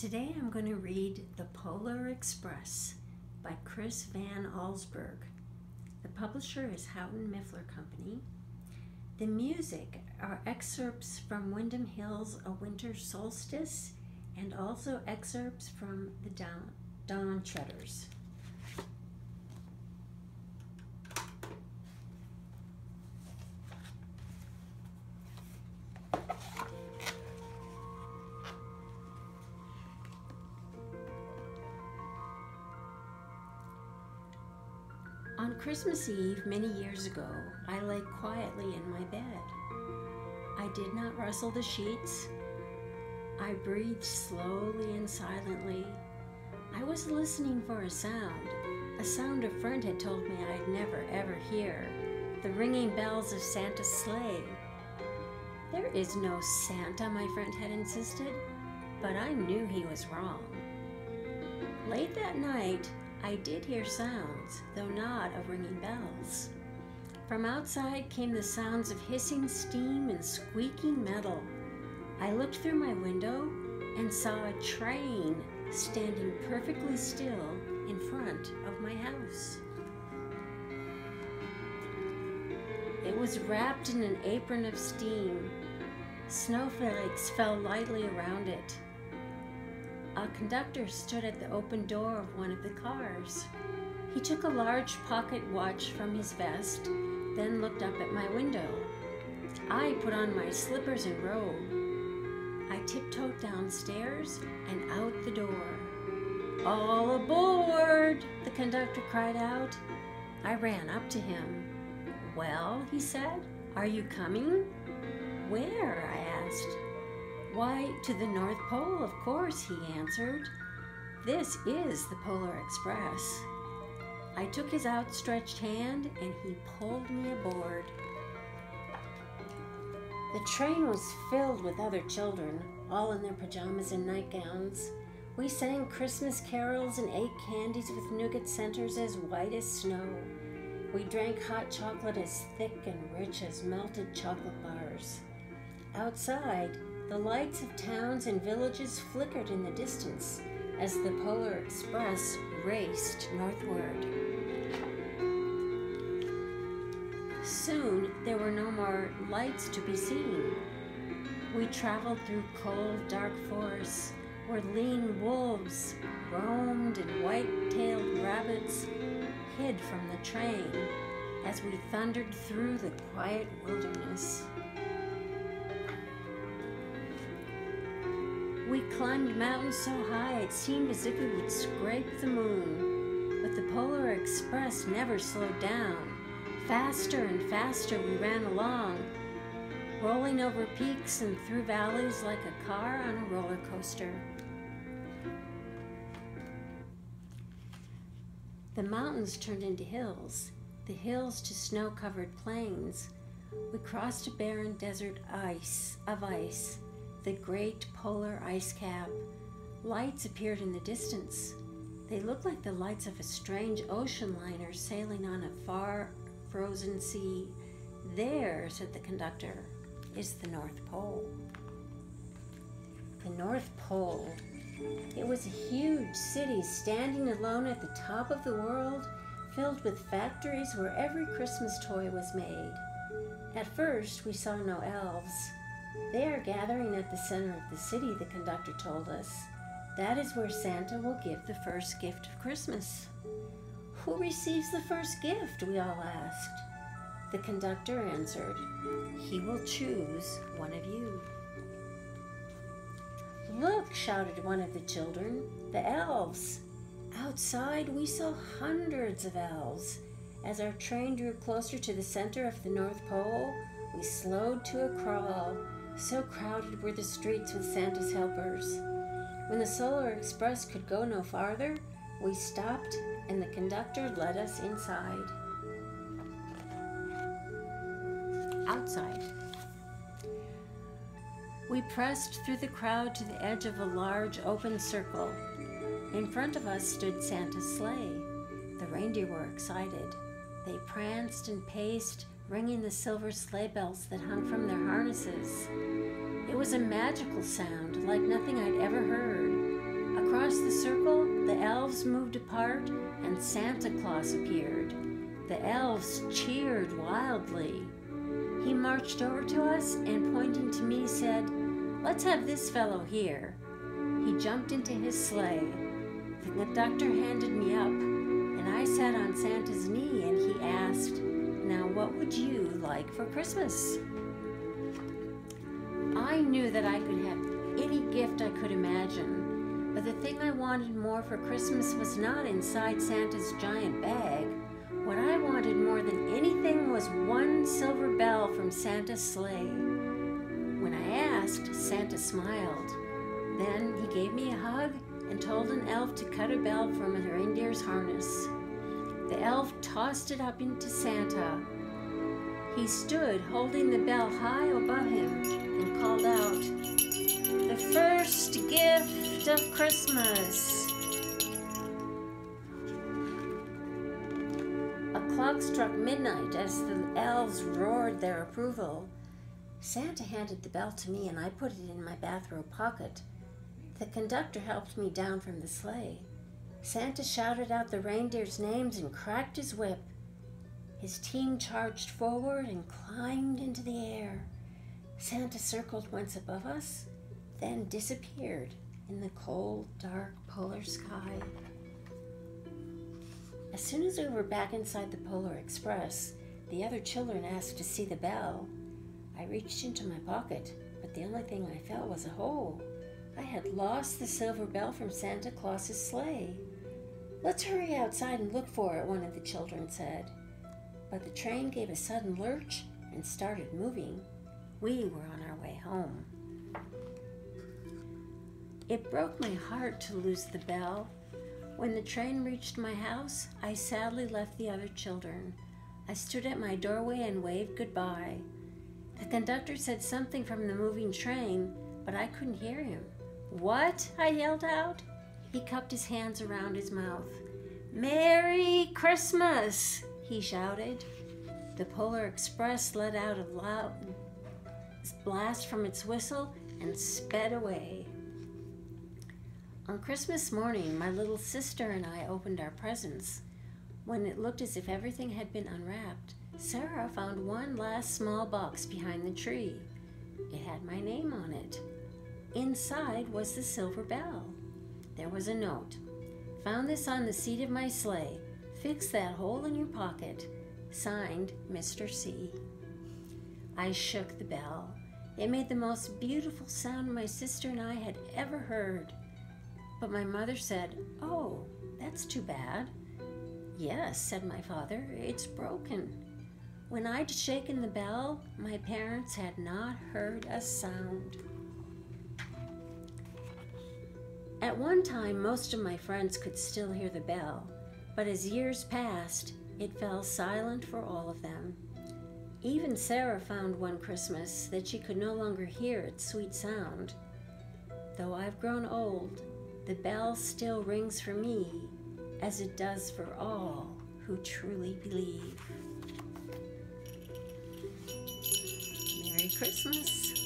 Today I'm going to read The Polar Express by Chris Van Allsburg. The publisher is Houghton Mifflin Company. The music are excerpts from Windham Hills A Winter Solstice and also excerpts from the Dawn, Dawn Treaders. Christmas Eve, many years ago, I lay quietly in my bed. I did not rustle the sheets. I breathed slowly and silently. I was listening for a sound, a sound a friend had told me I'd never ever hear the ringing bells of Santa's sleigh. There is no Santa, my friend had insisted, but I knew he was wrong. Late that night, I did hear sounds, though not of ringing bells. From outside came the sounds of hissing steam and squeaking metal. I looked through my window and saw a train standing perfectly still in front of my house. It was wrapped in an apron of steam. Snowflakes fell lightly around it. A conductor stood at the open door of one of the cars. He took a large pocket watch from his vest, then looked up at my window. I put on my slippers and robe. I tiptoed downstairs and out the door. All aboard! the conductor cried out. I ran up to him. Well, he said, are you coming? Where? I asked. Why, to the North Pole, of course, he answered. This is the Polar Express. I took his outstretched hand and he pulled me aboard. The train was filled with other children, all in their pajamas and nightgowns. We sang Christmas carols and ate candies with nougat centers as white as snow. We drank hot chocolate as thick and rich as melted chocolate bars. Outside, the lights of towns and villages flickered in the distance as the Polar Express raced northward. Soon there were no more lights to be seen. We traveled through cold, dark forests where lean wolves roamed and white tailed rabbits hid from the train as we thundered through the quiet wilderness. We climbed mountains so high it seemed as if we would scrape the moon. But the Polar Express never slowed down. Faster and faster we ran along, rolling over peaks and through valleys like a car on a roller coaster. The mountains turned into hills, the hills to snow covered plains. We crossed a barren desert ice of ice the great polar ice cap. Lights appeared in the distance. They looked like the lights of a strange ocean liner sailing on a far frozen sea. There, said the conductor, is the North Pole. The North Pole. It was a huge city standing alone at the top of the world, filled with factories where every Christmas toy was made. At first, we saw no elves. They are gathering at the center of the city, the conductor told us. That is where Santa will give the first gift of Christmas. Who receives the first gift? We all asked. The conductor answered, He will choose one of you. Look, shouted one of the children, the elves. Outside, we saw hundreds of elves. As our train drew closer to the center of the North Pole, we slowed to a crawl so crowded were the streets with Santa's helpers. When the Polar Express could go no farther, we stopped and the conductor led us inside. Outside. We pressed through the crowd to the edge of a large open circle. In front of us stood Santa's sleigh. The reindeer were excited. They pranced and paced ringing the silver sleigh bells that hung from their harnesses. It was a magical sound like nothing I'd ever heard. Across the circle, the elves moved apart and Santa Claus appeared. The elves cheered wildly. He marched over to us and, pointing to me, said, Let's have this fellow here. He jumped into his sleigh. The conductor handed me up, and I sat on Santa's knee and he asked, Now what would you like for Christmas? I knew that I could have any gift I could imagine, but the thing I wanted more for Christmas was not inside Santa's giant bag. What I wanted more than anything was one silver bell from Santa's sleigh. When I asked, Santa smiled. Then he gave me a hug and told an elf to cut a bell from a reindeer's harness. The elf tossed it up into Santa. He stood holding the bell high above him and called out, The first gift of Christmas. A clock struck midnight as the elves roared their approval. Santa handed the bell to me and I put it in my bathrobe pocket. The conductor helped me down from the sleigh. Santa shouted out the reindeer's names and cracked his whip. His team charged forward and climbed into the air. Santa circled once above us, then disappeared in the cold, dark polar sky. As soon as we were back inside the Polar Express, the other children asked to see the bell. I reached into my pocket, but the only thing I felt was a hole. I had lost the silver bell from Santa Claus's sleigh. Let's hurry outside and look for it, one of the children said. But the train gave a sudden lurch and started moving. We were on our way home. It broke my heart to lose the bell. When the train reached my house, I sadly left the other children. I stood at my doorway and waved goodbye. The conductor said something from the moving train, but I couldn't hear him. What? I yelled out. He cupped his hands around his mouth. Merry Christmas, he shouted. The Polar Express let out a loud blast from its whistle and sped away. On Christmas morning, my little sister and I opened our presents. When it looked as if everything had been unwrapped, Sarah found one last small box behind the tree. It had my name on it. Inside was the silver bell. There was a note. Found this on the seat of my sleigh. Fix that hole in your pocket. Signed, Mr. C. I shook the bell. It made the most beautiful sound my sister and I had ever heard. But my mother said, Oh, that's too bad. Yes, said my father, it's broken. When I'd shaken the bell, my parents had not heard a sound. At one time, most of my friends could still hear the bell, but as years passed, it fell silent for all of them. Even Sarah found one Christmas that she could no longer hear its sweet sound. Though I've grown old, the bell still rings for me as it does for all who truly believe. Merry Christmas.